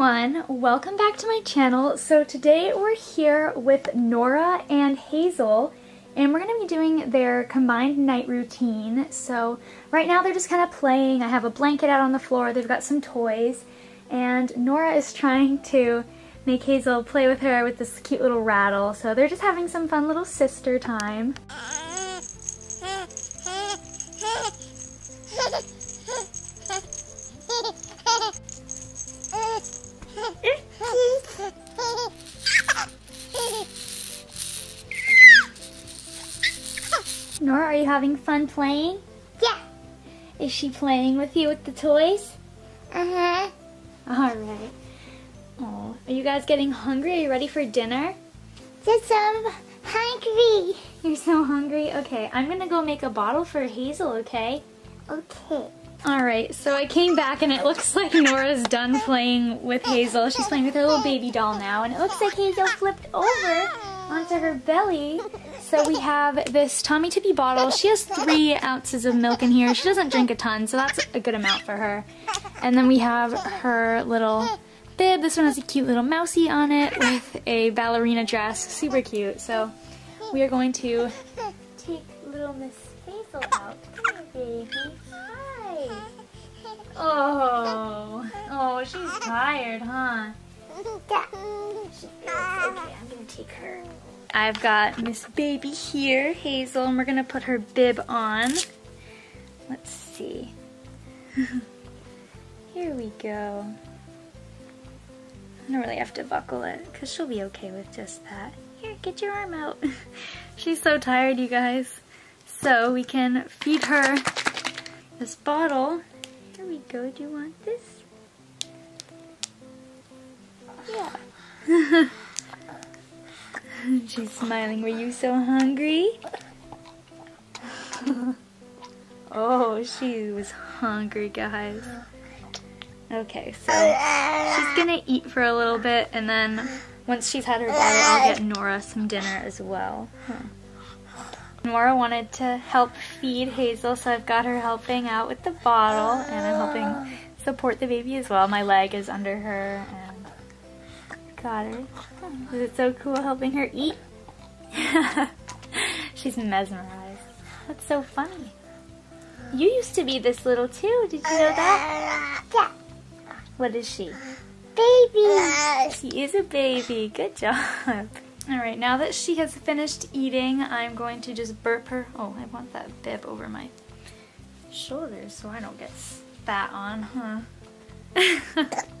everyone, welcome back to my channel. So today we're here with Nora and Hazel and we're going to be doing their combined night routine. So right now they're just kind of playing. I have a blanket out on the floor, they've got some toys and Nora is trying to make Hazel play with her with this cute little rattle. So they're just having some fun little sister time. Nora, you having fun playing? Yeah. Is she playing with you with the toys? Uh-huh. Alright. Oh, are you guys getting hungry? Are you ready for dinner? Just um hungry. You're so hungry? Okay, I'm gonna go make a bottle for Hazel, okay? Okay. Alright, so I came back and it looks like Nora's done playing with Hazel. She's playing with her little baby doll now, and it looks like Hazel flipped over onto her belly. So we have this Tommee Tippee bottle. She has three ounces of milk in here. She doesn't drink a ton, so that's a good amount for her. And then we have her little bib. This one has a cute little mousey on it with a ballerina dress. Super cute. So we are going to take little Miss Hazel out. Come here, baby. Hi. Oh, oh, she's tired, huh? Okay, I'm gonna take her. I've got Miss Baby here, Hazel, and we're gonna put her bib on. Let's see. here we go. I don't really have to buckle it, because she'll be okay with just that. Here, get your arm out. She's so tired, you guys. So we can feed her this bottle. Here we go. Do you want this? Yeah. She's smiling. Were you so hungry? oh, she was hungry, guys. Okay, so she's gonna eat for a little bit, and then once she's had her bottle, I'll get Nora some dinner as well. Huh. Nora wanted to help feed Hazel, so I've got her helping out with the bottle, and I'm helping support the baby as well. My leg is under her, and got her. Is it so cool helping her eat? She's mesmerized. That's so funny. You used to be this little too, did you know that? Yeah. What is she? Baby. She is a baby. Good job. Alright, now that she has finished eating, I'm going to just burp her. Oh, I want that bib over my shoulders so I don't get spat on, huh?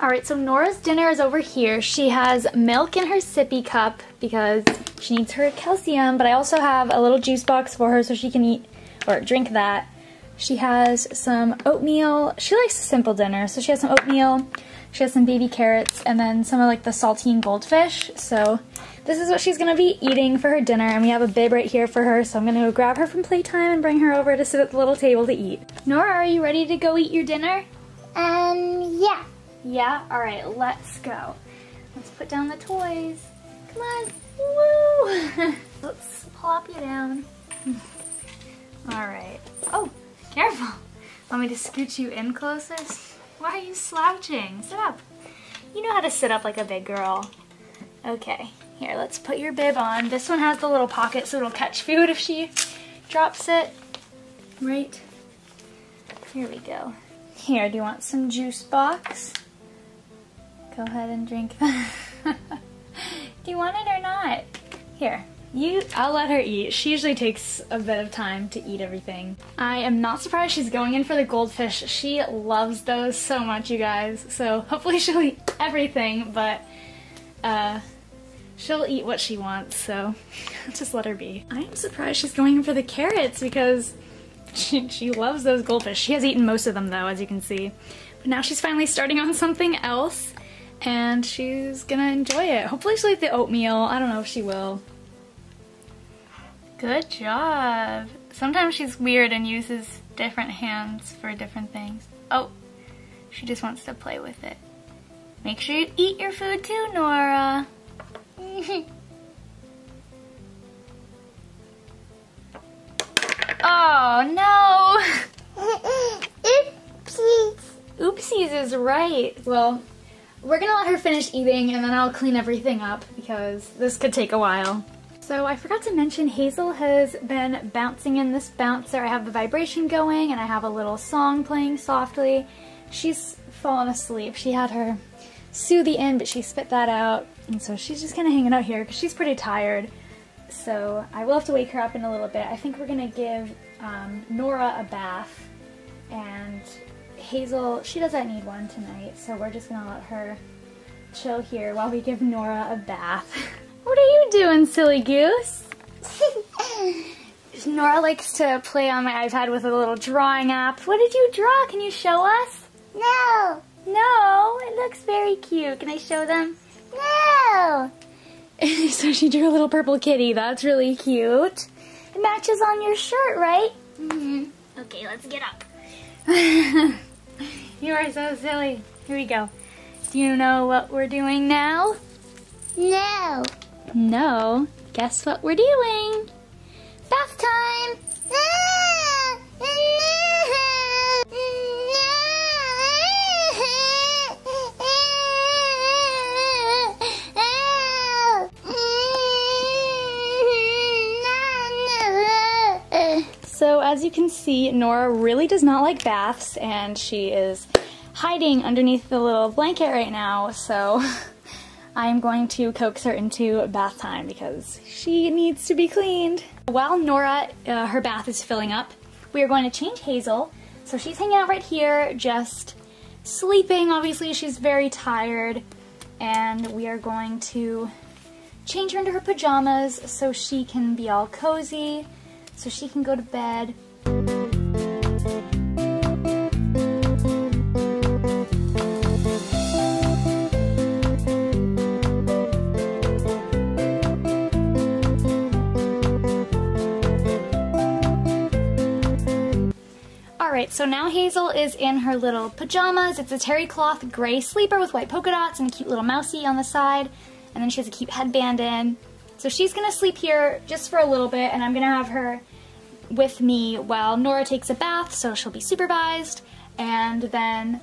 Alright, so Nora's dinner is over here. She has milk in her sippy cup because she needs her calcium, but I also have a little juice box for her so she can eat or drink that. She has some oatmeal. She likes a simple dinner, so she has some oatmeal, she has some baby carrots, and then some of like the saltine goldfish. So this is what she's gonna be eating for her dinner, and we have a bib right here for her, so I'm gonna go grab her from playtime and bring her over to sit at the little table to eat. Nora, are you ready to go eat your dinner? Um, yeah. Yeah? Alright, let's go. Let's put down the toys. Come on. Woo! let's plop you down. Alright. Oh, careful. Want me to scoot you in closer? Why are you slouching? Sit up. You know how to sit up like a big girl. Okay, here, let's put your bib on. This one has the little pocket so it'll catch food if she drops it. Right. Here we go. Here, do you want some juice box? Go ahead and drink that. Do you want it or not? Here, you, I'll let her eat. She usually takes a bit of time to eat everything. I am not surprised she's going in for the goldfish. She loves those so much, you guys. So hopefully she'll eat everything, but uh, she'll eat what she wants, so just let her be. I am surprised she's going in for the carrots because she, she loves those goldfish. She has eaten most of them though, as you can see. But now she's finally starting on something else and she's gonna enjoy it. Hopefully she'll eat the oatmeal. I don't know if she will. Good job. Sometimes she's weird and uses different hands for different things. Oh, she just wants to play with it. Make sure you eat your food too, Nora. oh, no. Oopsies. Oopsies is right. Well, we're gonna let her finish eating and then I'll clean everything up because this could take a while. So I forgot to mention Hazel has been bouncing in this bouncer. I have the vibration going and I have a little song playing softly. She's fallen asleep. She had her Soothie in, but she spit that out. And so she's just kind of hanging out here because she's pretty tired. So I will have to wake her up in a little bit. I think we're gonna give um, Nora a bath and Hazel, she doesn't need one tonight, so we're just gonna let her chill here while we give Nora a bath. what are you doing, silly goose? Nora likes to play on my iPad with a little drawing app. What did you draw? Can you show us? No. No, it looks very cute. Can I show them? No. so she drew a little purple kitty. That's really cute. It matches on your shirt, right? Mm-hmm. Okay, let's get up. You are so silly. Here we go. Do you know what we're doing now? No. No. Guess what we're doing? As you can see, Nora really does not like baths and she is hiding underneath the little blanket right now, so I'm going to coax her into bath time because she needs to be cleaned. While Nora, uh, her bath is filling up, we are going to change Hazel. So she's hanging out right here, just sleeping. Obviously, she's very tired. And we are going to change her into her pajamas so she can be all cozy so she can go to bed. Alright, so now Hazel is in her little pajamas. It's a terry cloth gray sleeper with white polka dots and a cute little mousey on the side. And then she has a cute headband in. So she's gonna sleep here just for a little bit and I'm gonna have her with me while Nora takes a bath, so she'll be supervised, and then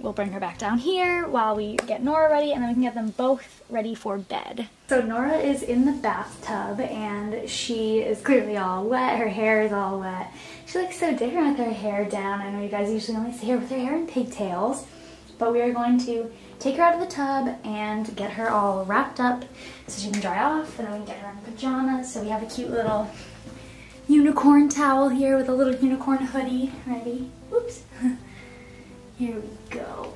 we'll bring her back down here while we get Nora ready, and then we can get them both ready for bed. So Nora is in the bathtub, and she is clearly all wet. Her hair is all wet. She looks so different with her hair down. I know you guys usually only see her with her hair in pigtails, but we are going to take her out of the tub and get her all wrapped up so she can dry off, and then we can get her in pajamas. So we have a cute little unicorn towel here with a little unicorn hoodie. Ready? Oops. here we go.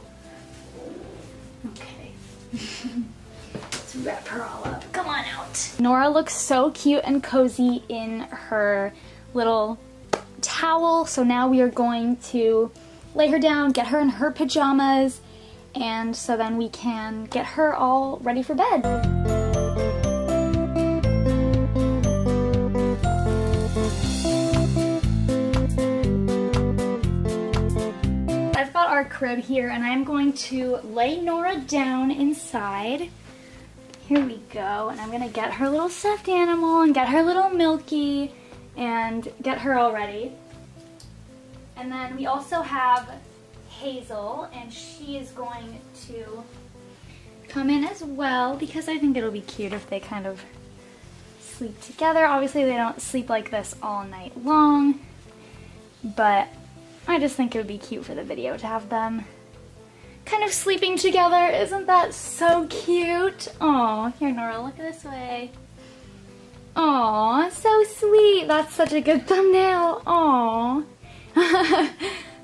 Okay. Let's wrap her all up. Come on out. Nora looks so cute and cozy in her little towel. So now we are going to lay her down, get her in her pajamas, and so then we can get her all ready for bed. Our crib here and I'm going to lay Nora down inside. Here we go. And I'm to get her little stuffed animal and get her little Milky and get her all ready. And then we also have Hazel and she is going to come in as well because I think it'll be cute if they kind of sleep together. Obviously they don't sleep like this all night long, but I just think it would be cute for the video to have them kind of sleeping together. Isn't that so cute? Oh, here Nora, look this way. Oh, so sweet. That's such a good thumbnail. Oh.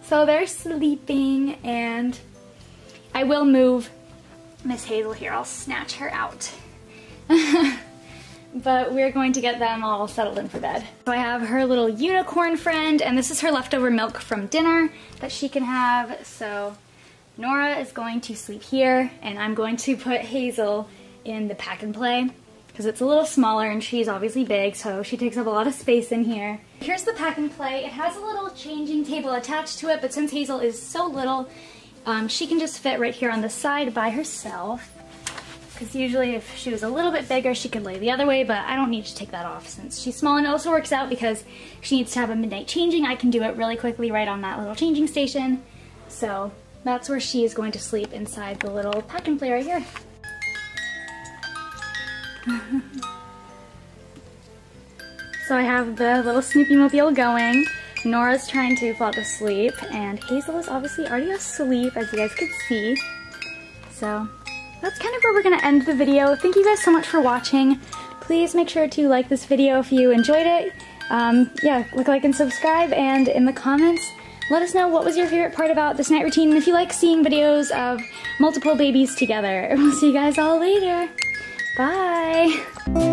so they're sleeping and I will move Miss Hazel here. I'll snatch her out. but we're going to get them all settled in for bed. So I have her little unicorn friend, and this is her leftover milk from dinner that she can have. So Nora is going to sleep here, and I'm going to put Hazel in the pack and play because it's a little smaller and she's obviously big, so she takes up a lot of space in here. Here's the pack and play. It has a little changing table attached to it, but since Hazel is so little, um, she can just fit right here on the side by herself because usually if she was a little bit bigger she could lay the other way but I don't need to take that off since she's small and it also works out because she needs to have a midnight changing I can do it really quickly right on that little changing station so that's where she is going to sleep inside the little pack and play right here. so I have the little Snoopy Mobile going. Nora's trying to fall to sleep, and Hazel is obviously already asleep, as you guys could see. So that's kind of where we're gonna end the video. Thank you guys so much for watching. Please make sure to like this video if you enjoyed it. Um, yeah, click like and subscribe, and in the comments, let us know what was your favorite part about this night routine and if you like seeing videos of multiple babies together. We'll see you guys all later. Bye!